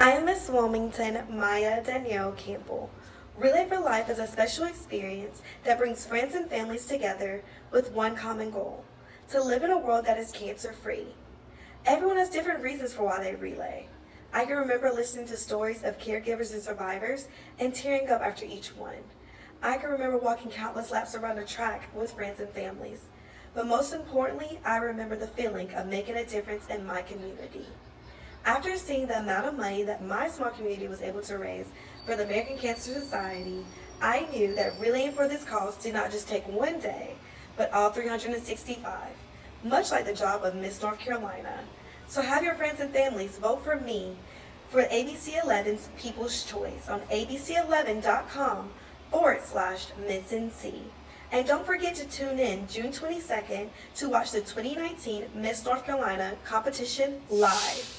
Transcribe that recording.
I am Miss Wilmington Maya Danielle Campbell. Relay for Life is a special experience that brings friends and families together with one common goal to live in a world that is cancer free. Everyone has different reasons for why they relay. I can remember listening to stories of caregivers and survivors and tearing up after each one. I can remember walking countless laps around a track with friends and families. But most importantly, I remember the feeling of making a difference in my community. After seeing the amount of money that my small community was able to raise for the American Cancer Society, I knew that relaying for this cause did not just take one day, but all 365, much like the job of Miss North Carolina. So have your friends and families vote for me for ABC 11's People's Choice on abc11.com forward slash Miss NC. And don't forget to tune in June 22nd to watch the 2019 Miss North Carolina competition live.